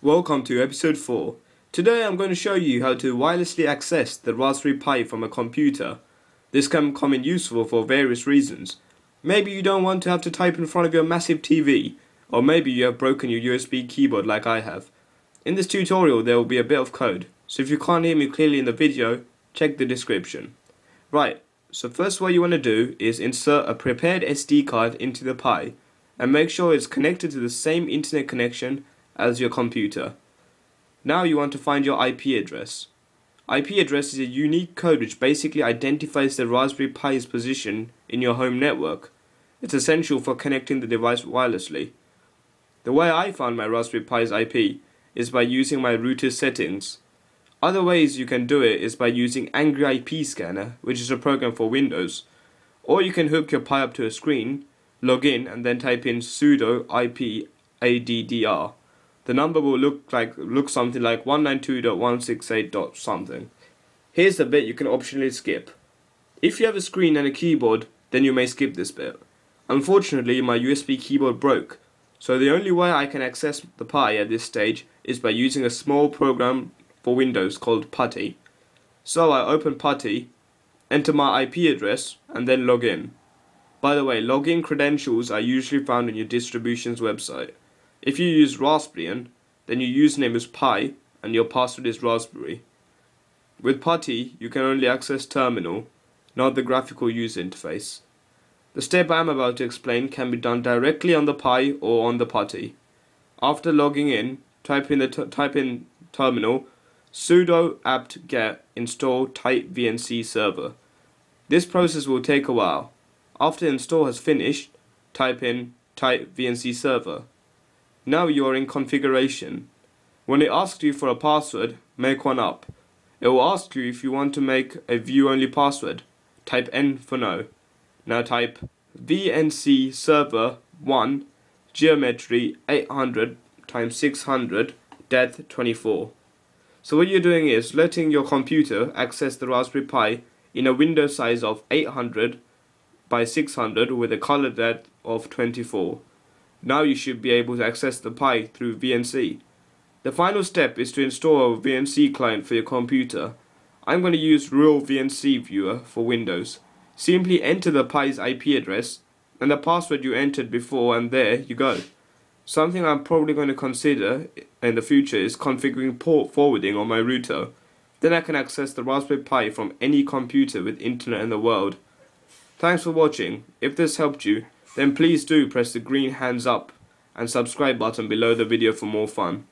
Welcome to episode 4. Today I'm going to show you how to wirelessly access the Raspberry Pi from a computer. This can come in useful for various reasons. Maybe you don't want to have to type in front of your massive TV, or maybe you have broken your USB keyboard like I have. In this tutorial there will be a bit of code, so if you can't hear me clearly in the video, check the description. Right, so first what you want to do is insert a prepared SD card into the Pi, and make sure it's connected to the same internet connection as your computer. Now you want to find your IP address. IP address is a unique code which basically identifies the Raspberry Pi's position in your home network. It's essential for connecting the device wirelessly. The way I found my Raspberry Pi's IP is by using my router settings. Other ways you can do it is by using Angry IP Scanner, which is a program for Windows. Or you can hook your Pi up to a screen, log in, and then type in sudo IP addr the number will look like look something like 192.168. something. Here's the bit you can optionally skip. If you have a screen and a keyboard, then you may skip this bit. Unfortunately, my USB keyboard broke, so the only way I can access the Pi at this stage is by using a small program for Windows called PuTTY. So I open PuTTY, enter my IP address, and then log in. By the way, login credentials are usually found on your distribution's website. If you use Raspbian, then your username is Pi and your password is Raspberry. With PuTTY, you can only access terminal, not the graphical user interface. The step I am about to explain can be done directly on the Pi or on the PuTTY. After logging in, type in the type in terminal sudo apt-get install tightvncserver. This process will take a while. After install has finished, type in tightvncserver. Now you are in configuration. When it asks you for a password, make one up. It will ask you if you want to make a view-only password. Type N for no. Now type VNC server 1 geometry 800 times 600 depth 24. So what you're doing is letting your computer access the Raspberry Pi in a window size of 800 by 600 with a color depth of 24. Now you should be able to access the Pi through VNC. The final step is to install a VNC client for your computer. I'm going to use Real VNC Viewer for Windows. Simply enter the Pi's IP address and the password you entered before and there you go. Something I'm probably going to consider in the future is configuring port forwarding on my router. Then I can access the Raspberry Pi from any computer with internet in the world. Thanks for watching. If this helped you, then please do press the green hands up and subscribe button below the video for more fun.